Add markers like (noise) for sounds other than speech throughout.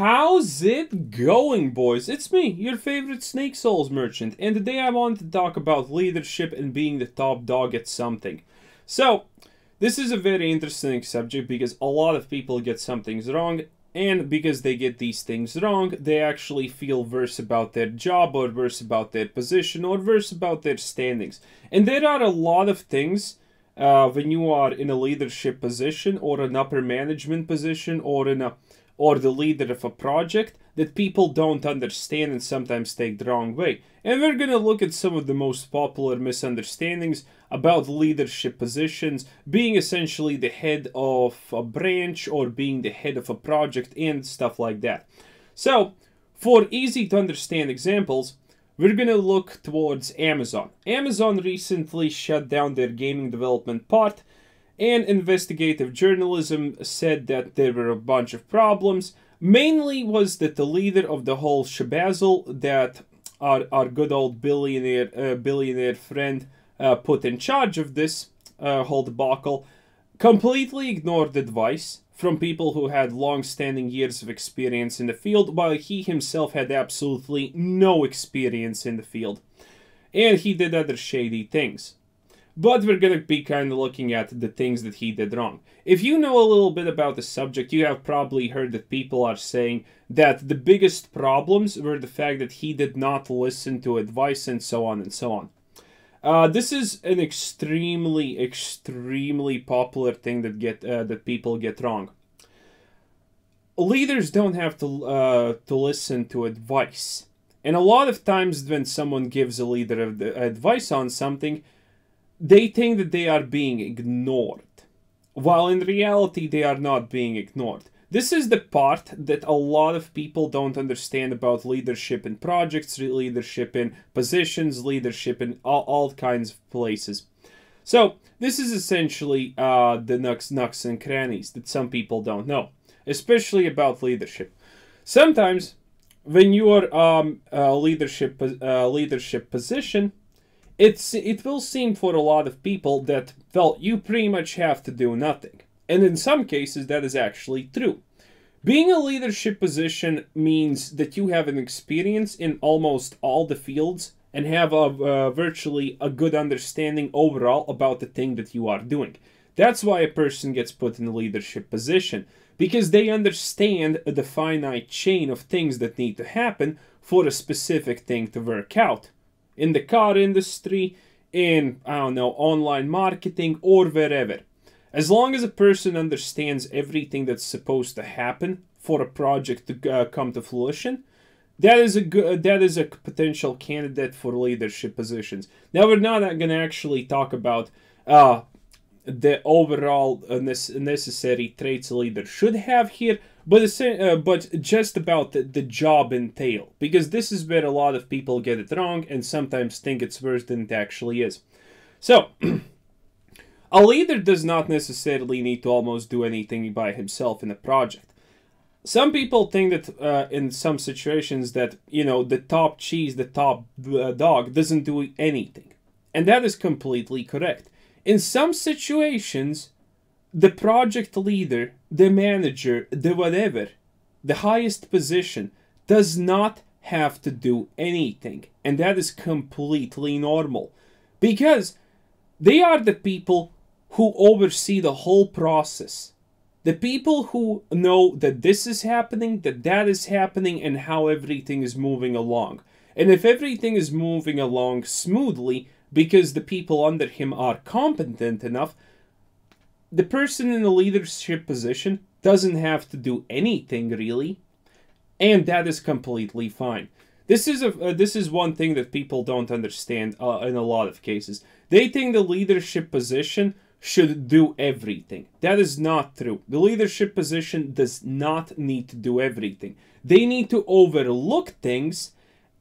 How's it going, boys? It's me, your favorite Snake Souls merchant, and today I want to talk about leadership and being the top dog at something. So, this is a very interesting subject because a lot of people get some things wrong, and because they get these things wrong, they actually feel worse about their job, or worse about their position, or worse about their standings. And there are a lot of things uh, when you are in a leadership position, or an upper management position, or in a or the leader of a project that people don't understand and sometimes take the wrong way. And we're going to look at some of the most popular misunderstandings about leadership positions, being essentially the head of a branch or being the head of a project and stuff like that. So, for easy to understand examples, we're going to look towards Amazon. Amazon recently shut down their gaming development part and investigative journalism said that there were a bunch of problems. Mainly was that the leader of the whole shabazzle that our, our good old billionaire uh, billionaire friend uh, put in charge of this uh, whole debacle completely ignored advice from people who had long-standing years of experience in the field while he himself had absolutely no experience in the field and he did other shady things but we're going to be kind of looking at the things that he did wrong. If you know a little bit about the subject, you have probably heard that people are saying that the biggest problems were the fact that he did not listen to advice and so on and so on. Uh, this is an extremely, extremely popular thing that get uh, that people get wrong. Leaders don't have to uh, to listen to advice, and a lot of times when someone gives a leader advice on something, they think that they are being ignored, while in reality they are not being ignored. This is the part that a lot of people don't understand about leadership in projects, leadership in positions, leadership in all, all kinds of places. So, this is essentially uh, the nooks, nooks and crannies that some people don't know, especially about leadership. Sometimes, when you are um, a leadership uh, leadership position, it's it will seem for a lot of people that well you pretty much have to do nothing. And in some cases that is actually true. Being a leadership position means that you have an experience in almost all the fields and have a uh, virtually a good understanding overall about the thing that you are doing. That's why a person gets put in a leadership position because they understand the finite chain of things that need to happen for a specific thing to work out in the car industry, in, I don't know, online marketing, or wherever. As long as a person understands everything that's supposed to happen for a project to uh, come to fruition, that is a good, that is a potential candidate for leadership positions. Now we're not going to actually talk about uh, the overall uh, necessary traits a leader should have here, but uh, but just about the, the job entail because this is where a lot of people get it wrong and sometimes think it's worse than it actually is. So. (clears throat) a leader does not necessarily need to almost do anything by himself in a project. Some people think that uh, in some situations that you know the top cheese, the top uh, dog doesn't do anything, and that is completely correct. In some situations, the project leader, the manager, the whatever, the highest position does not have to do anything. And that is completely normal. Because they are the people who oversee the whole process. The people who know that this is happening, that that is happening, and how everything is moving along. And if everything is moving along smoothly, because the people under him are competent enough, the person in the leadership position doesn't have to do anything really, and that is completely fine. This is a uh, this is one thing that people don't understand uh, in a lot of cases. They think the leadership position should do everything. That is not true. The leadership position does not need to do everything. They need to overlook things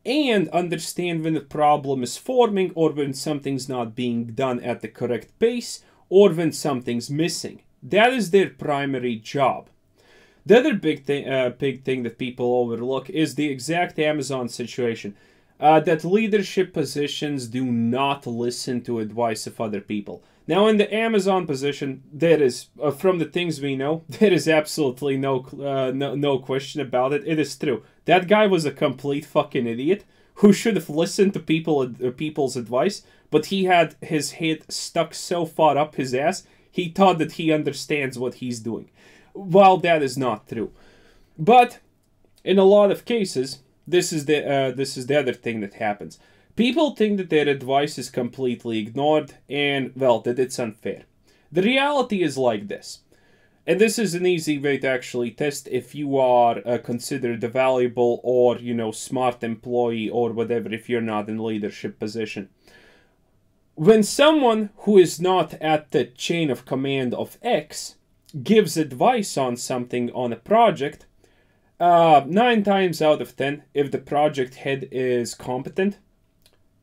and understand when a problem is forming or when something's not being done at the correct pace or when something's missing. That is their primary job. The other big thing, uh, big thing that people overlook is the exact Amazon situation. Uh, that leadership positions do not listen to advice of other people. Now, in the Amazon position, there is, uh, from the things we know, (laughs) there is absolutely no, uh, no, no question about it. It is true. That guy was a complete fucking idiot who should have listened to people uh, people's advice, but he had his head stuck so far up his ass, he thought that he understands what he's doing. While that is not true. But in a lot of cases, this is the uh, this is the other thing that happens. People think that their advice is completely ignored and, well, that it's unfair. The reality is like this. And this is an easy way to actually test if you are uh, considered a valuable or, you know, smart employee or whatever if you're not in leadership position. When someone who is not at the chain of command of X gives advice on something on a project, uh, nine times out of ten, if the project head is competent,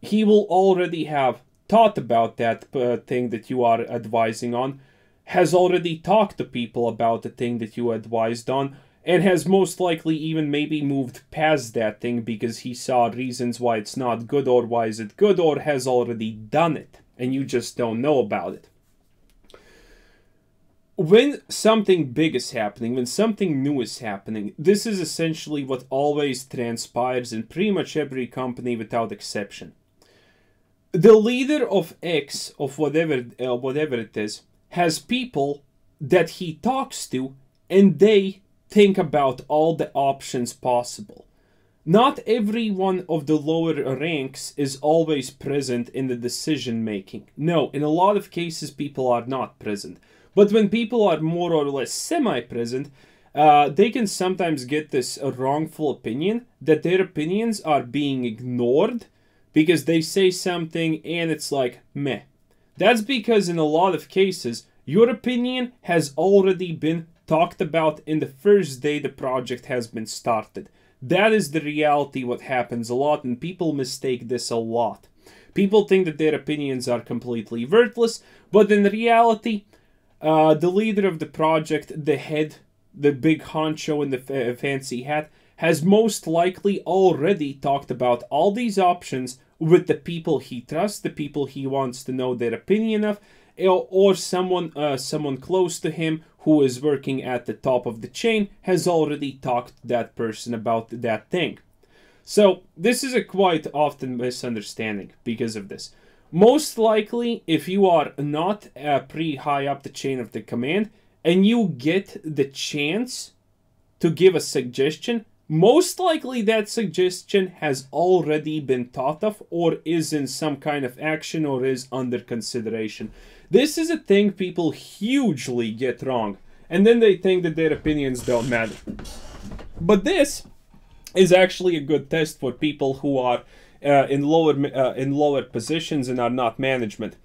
he will already have thought about that uh, thing that you are advising on, has already talked to people about the thing that you advised on, and has most likely even maybe moved past that thing because he saw reasons why it's not good or why is it good or has already done it and you just don't know about it. When something big is happening, when something new is happening, this is essentially what always transpires in pretty much every company without exception the leader of X of whatever uh, whatever it is has people that he talks to and they think about all the options possible. Not every one of the lower ranks is always present in the decision making. No, in a lot of cases people are not present. But when people are more or less semi present, uh, they can sometimes get this wrongful opinion that their opinions are being ignored because they say something and it's like meh. That's because in a lot of cases, your opinion has already been talked about in the first day the project has been started. That is the reality what happens a lot and people mistake this a lot. People think that their opinions are completely worthless, but in reality, uh, the leader of the project, the head, the big honcho in the fancy hat, has most likely already talked about all these options with the people he trusts, the people he wants to know their opinion of, or, someone uh, someone close to him who is working at the top of the chain has already talked to that person about that thing. So this is a quite often misunderstanding because of this. Most likely, if you are not uh, pretty high up the chain of the command and you get the chance to give a suggestion, most likely that suggestion has already been thought of or is in some kind of action or is under consideration. This is a thing people hugely get wrong, and then they think that their opinions don't matter. But this is actually a good test for people who are uh, in lower uh, in lower positions and are not management.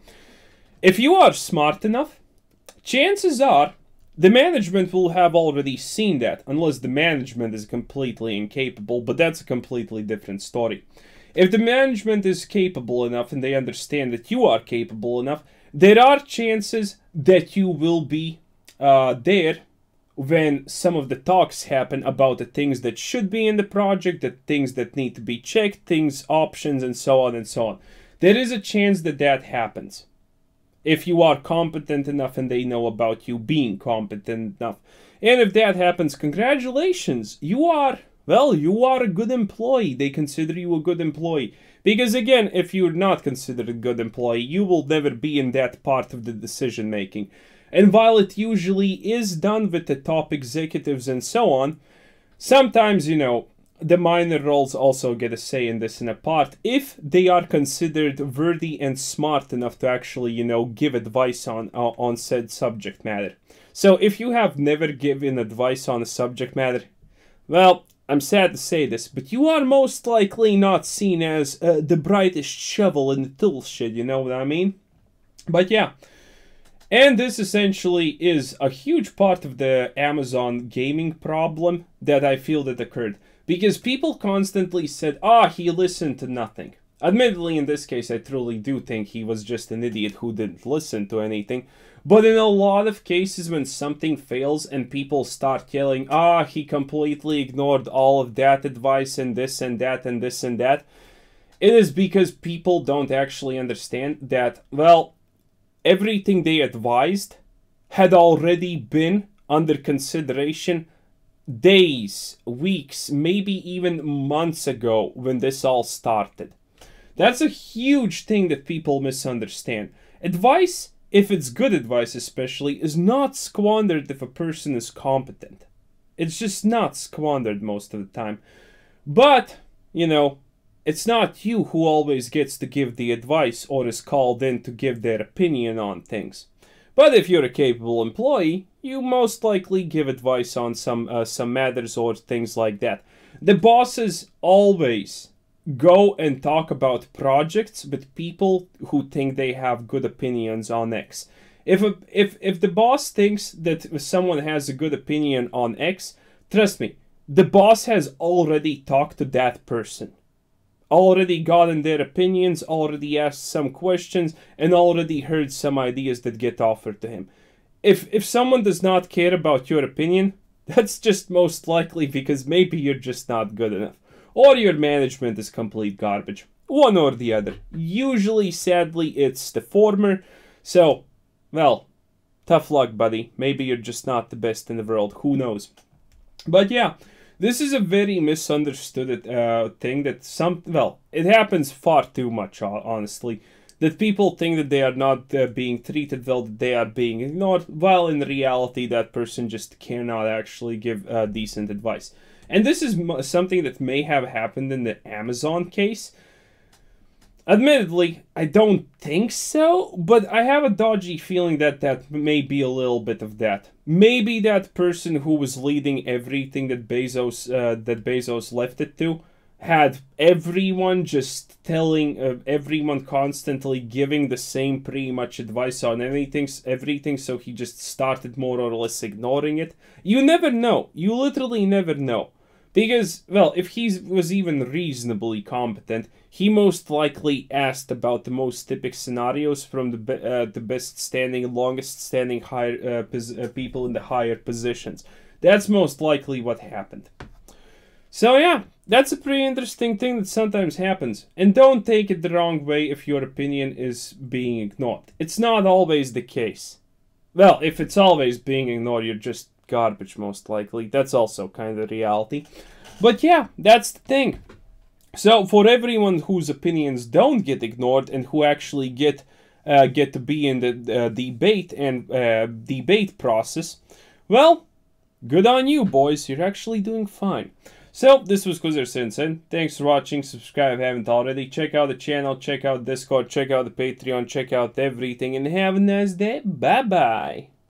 If you are smart enough, chances are the management will have already seen that, unless the management is completely incapable, but that's a completely different story. If the management is capable enough and they understand that you are capable enough, there are chances that you will be uh, there when some of the talks happen about the things that should be in the project, the things that need to be checked, things, options, and so on and so on. There is a chance that that happens if you are competent enough and they know about you being competent enough. And if that happens, congratulations, you are, well, you are a good employee. They consider you a good employee. Because again, if you're not considered a good employee, you will never be in that part of the decision making. And while it usually is done with the top executives and so on, sometimes, you know, the minor roles also get a say in this in a part. If they are considered worthy and smart enough to actually you know give advice on uh, on said subject matter. So if you have never given advice on a subject matter well i'm sad to say this but you are most likely not seen as uh, the brightest shovel in the tool shed you know what i mean? But yeah. And this essentially is a huge part of the Amazon gaming problem that I feel that occurred because people constantly said, ah, he listened to nothing. Admittedly, in this case, I truly do think he was just an idiot who didn't listen to anything. But in a lot of cases, when something fails and people start yelling, ah, he completely ignored all of that advice and this and that and this and that, it is because people don't actually understand that, well, everything they advised had already been under consideration days, weeks, maybe even months ago when this all started. That's a huge thing that people misunderstand. Advice, if it's good advice especially, is not squandered if a person is competent. It's just not squandered most of the time. But, you know, it's not you who always gets to give the advice or is called in to give their opinion on things. But if you're a capable employee, you most likely give advice on some uh, some matters or things like that. The bosses always go and talk about projects with people who think they have good opinions on X. If a, if if the boss thinks that someone has a good opinion on X, trust me, the boss has already talked to that person. Already gotten their opinions, already asked some questions, and already heard some ideas that get offered to him. If if someone does not care about your opinion, (laughs) that's just most likely because maybe you're just not good enough or your management is complete garbage. One or the other. Usually, sadly, it's the former. So, well, tough luck, buddy. Maybe you're just not the best in the world. Who knows? But yeah, this is a very misunderstood uh, thing that some, well, it happens far too much, honestly. That people think that they are not uh, being treated well, that they are being ignored, while in reality, that person just cannot actually give uh, decent advice. And this is something that may have happened in the Amazon case. Admittedly, I don't think so, but I have a dodgy feeling that that may be a little bit of that. Maybe that person who was leading everything that Bezos uh, that Bezos left it to had everyone just telling uh, everyone constantly giving the same pretty much advice on anything everything so he just started more or less ignoring it. You never know. You literally never know because, well, if he was even reasonably competent, he most likely asked about the most typical scenarios from the be uh, the best standing, longest standing higher uh, uh, people in the higher positions. That's most likely what happened. So yeah, that's a pretty interesting thing that sometimes happens. And don't take it the wrong way if your opinion is being ignored. It's not always the case. Well, if it's always being ignored, you're just garbage, most likely. That's also kind of reality. But yeah, that's the thing. So for everyone whose opinions don't get ignored and who actually get uh, get to be in the uh, debate and uh, debate process, well, good on you, boys. You're actually doing fine. So, this was Qwazar Simpson. Thanks for watching. Subscribe if you haven't already. Check out the channel, check out Discord, check out the Patreon, check out everything, and have a nice day. Bye-bye.